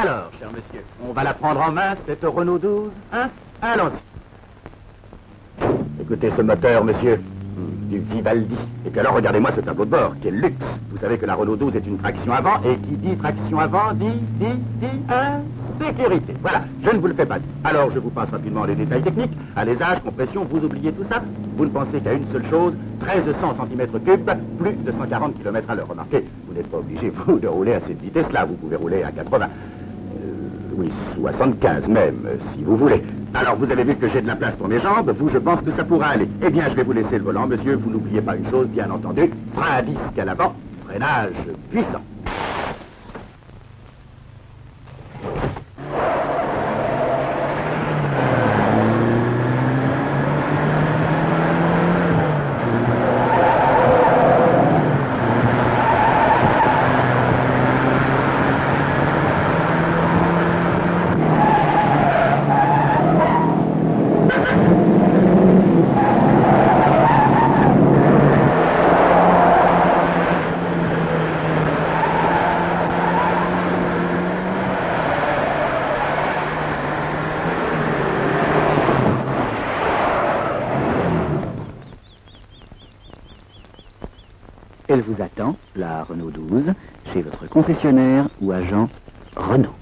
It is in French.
Alors, cher monsieur, on va la prendre en main, cette Renault 12, hein? Allons-y. Écoutez ce moteur, monsieur, du Vivaldi. Et puis alors, regardez-moi ce tableau de bord, quel luxe Vous savez que la Renault 12 est une traction avant, et qui dit traction avant dit, dit, dit, sécurité. Voilà, je ne vous le fais pas. Alors, je vous passe rapidement les détails techniques. Alésage, compression, vous oubliez tout ça Vous ne pensez qu'à une seule chose, 1300 cm3, plus de 140 km à l'heure. Remarquez, vous n'êtes pas obligé, vous, de rouler à cette vitesse-là. Vous pouvez rouler à 80. Oui, 75 même, si vous voulez. Alors, vous avez vu que j'ai de la place pour mes jambes, vous, je pense que ça pourra aller. Eh bien, je vais vous laisser le volant, monsieur. Vous n'oubliez pas une chose, bien entendu. Frein à disque à l'avant, freinage puissant. Elle vous attend, la Renault 12, chez votre concessionnaire ou agent Renault.